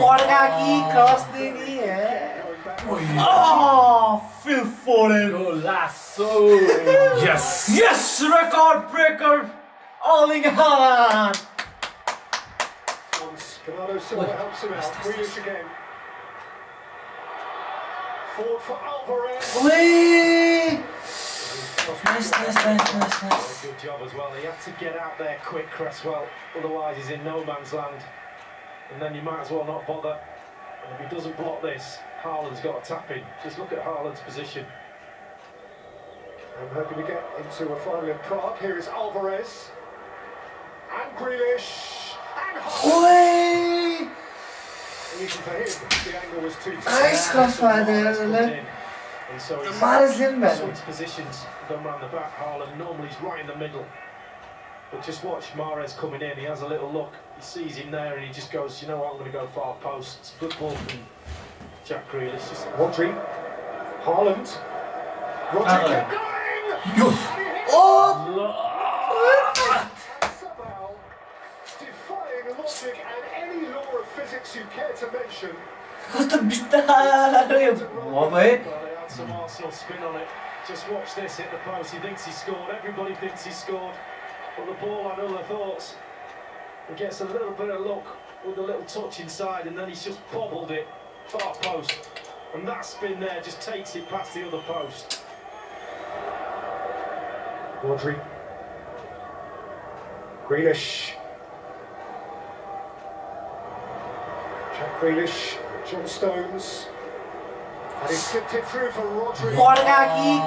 Olha aqui, Costing, é. Oh, Phil Foden. Golaço. yes. Yes, record breaker. Erling Haaland. Bernardo Silva helps him out. Three each again. Forward for Alvarez. Wee! Nice, nice, nice, nice, nice. Good job as well. He had to get out there quick, Cresswell. Otherwise, he's in no man's land. And then you might as well not bother. And if he doesn't block this, Haaland's got a tap in. Just look at Haaland's position. I'm hoping to get into a final in Prague. Here is Alvarez. And Grealish. And Haaland. Wee. Easy for him. The angle was too tight. Nice crossfire there, Comes isn't. And so he's Maris Lindberg. positions, gone round the back. Haaland normally he's right in the middle. But just watch Mahrez coming in. He has a little look. He sees him there and he just goes, you know what, I'm going to go far post. It's good from Jack Grealish. It's just... Rodri. Haaland. Rodri kept going! oh! Defying What and mention. Просто бестарый! Just watch this hit the post. He thinks he scored. Everybody thinks he scored. But the ball had other thoughts. He gets a little bit of luck with a little touch inside, and then he's just bobbled it far post. And that spin there just takes it past the other post. Audrey. Grealish. Jack Grealish, John Stones. And he flipped it through for Rodri. What a key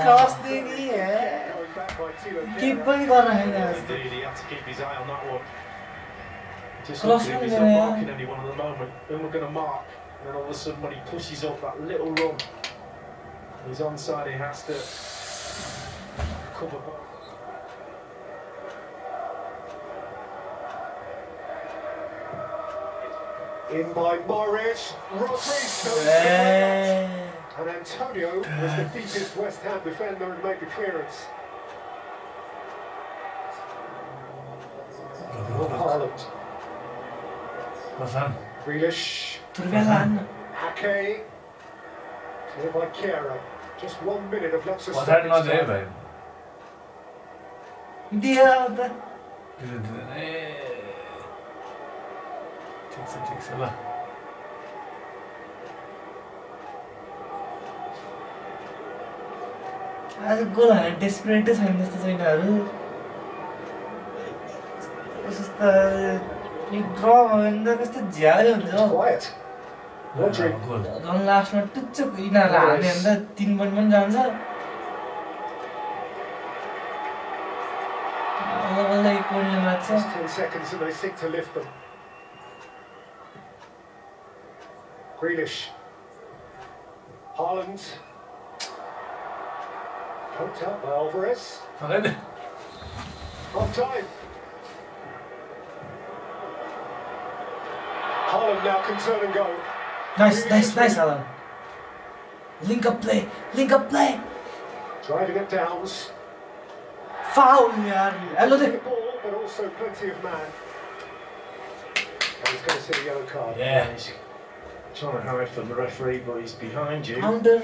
here. Going back by Tilo keep Kehrer. पनि गर्न छैन जस्तो Indeed, he had to keep his eye on that one. Just Cross looking at him, he's one not there, yeah. marking anyone at the moment. Who we're going to mark? And then all of a sudden, when he pushes up that little run, he's onside. He has to cover. back. In by Morris, Rodri stones the A and Antonio was the deepest West Ham defender and made the clearance. Haaland. Wazan. Grealish. Trevelyan. Ake. Clear by Just one minute of lots of Vad hade man det med? Diad. Tixa, tixa, va? You draw in the rest of jail. It's quiet. No trick. Don't last not to chip in a land and the thin one dancer. Just 10 seconds and they seek to lift them. Grealish. Haaland. Poked by Alvarez. On time. forward now, can turn and go. Nice, Moving nice, nice, Alan. Link up play, link up play. Driving at Downs. Foul, Yari. I love it. But also plenty of man. And he's going to see the yellow card. Yeah. He's trying to hurry from the referee, but he's behind you. Under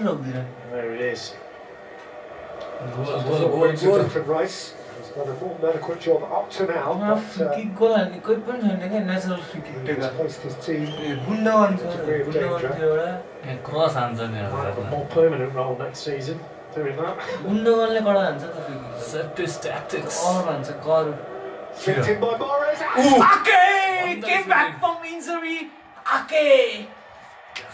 There it is. What, what, what, what, what, what, what, what, done a more than adequate job up to now. But, uh, kick goal हाल्ने कोही पनि छैन क्या natural free kick he's taker placed his team. गुन्डवान छ गुन्डवान थियो एउटा यहाँ cross हान्छ नि Might have a अब more permanent role next season doing that. गुन्डवानले कडा हान्छ त फ्री किक सेप्टिस ट्याक्टिक्स कर भन्छ कर Flicked in by Mahrez. Ake came back from injury Ake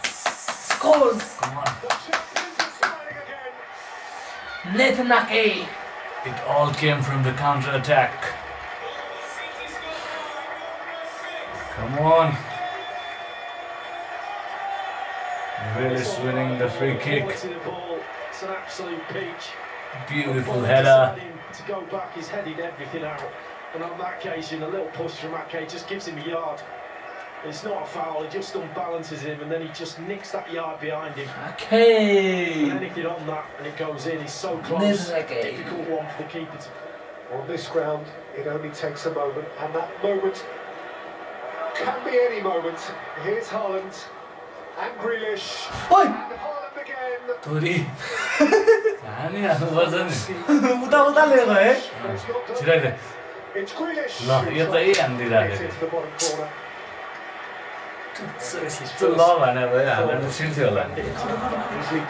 scores The champions are smiling again. Nathan Ake It all came from the counter attack. Come on. Grealish winning the free kick. It's an absolute peach. Beautiful header. To go back, he's headed everything out. And on that occasion, a little push from Ake just gives him a yard. It's not a foul, he just unbalances him and then he just nicks that yard behind him. Okay. And then on that and it goes in, he's so close. This is a. Difficult one for the keeper. To... On this ground, it only takes a moment and that moment can be any moment. Here's Haaland and Grealish. Oy! And Haaland again. Turi. yani ya वजन उता उता लिएको है छिराइदे ल यो त यही हानिदिरहेको 这老板呢，我呀，我心跳了。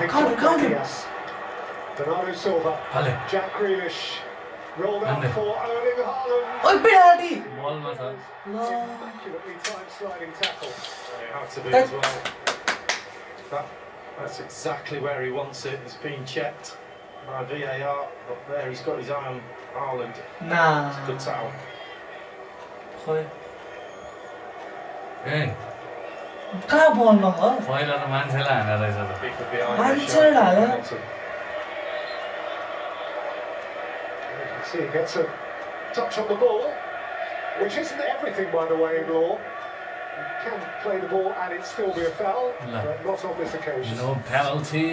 Counter, counter. Bernardo Silva. Hale. Jack Grealish. Rolled out for Erling Haaland. Oh, penalty! Ball was up. Immaculately timed sliding tackle. It had to be as well. That, that's exactly where he wants it. It's been checked by VAR. Up there, he's got his eye on Haaland. Nah. It's a good tackle. Hey. कहाँ बलमा हो पहिला त मान्छेलाई हानेर रहेछ त People behind Man the City, shot. eh? Hamilton. You can see he gets a touch on the ball, which isn't everything, by the way, in law. You can play the ball and it still be a foul, No. but not on this occasion. No penalty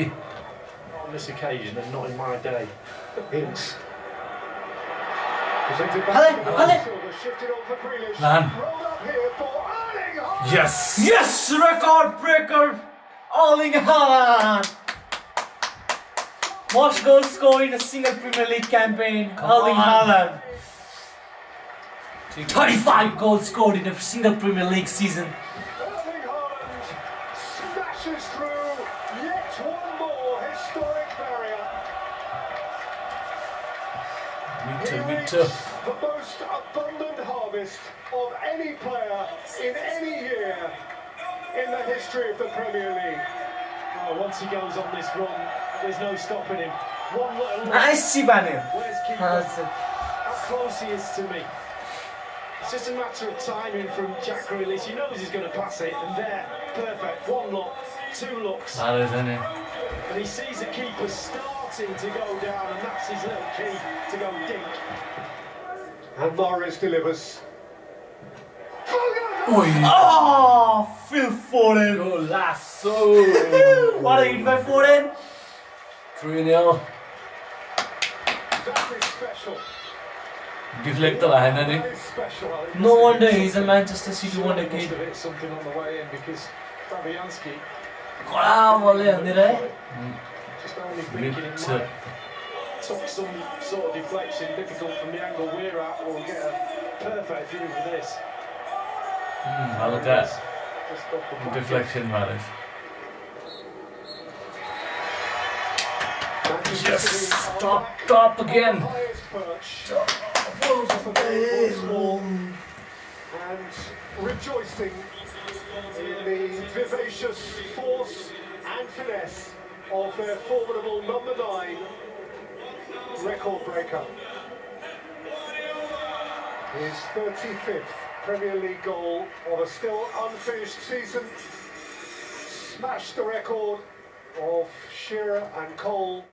On this occasion, and not in my day. Ings. Presented back Halle, to Halle. Silva, shifted on for Grealish. Lan. Rolled up here for Erling Haaland. Yes Yes, record breaker! Erling Haaland! Most goals scored in a single Premier League campaign. Come Erling on. Haaland. 35 goals scored in a single Premier League season. Erling Haaland the most abundant harvest of any player in any year in the history of the Premier League. Oh, once he goes on this run, there's no stopping him. One little... Nice, Where's Keeper? How close he is to me. It's just a matter of timing from Jack Grealish. He knows he's going to pass it, and there, perfect. One look, two looks. That is, isn't it? And he sees the keeper starting to go down, and that's his little key to go dink. And Morris delivers. Oh, oh Phil Foden! Golazo! what are you for Foden? 3 0. Deflect the line, I think. No wonder he's a Manchester City wonder kid. something on the way in because Fabianski. Just only took some sort of deflection, difficult from the angle we're at. We'll get a perfect view of this. Mm, I look at. Deflection matters. Yes! Top, top again! Top. And rejoicing in the vivacious force and finesse of their formidable number nine record breaker. His 35th Premier League goal of a still unfinished season smashed the record of Shearer and Cole.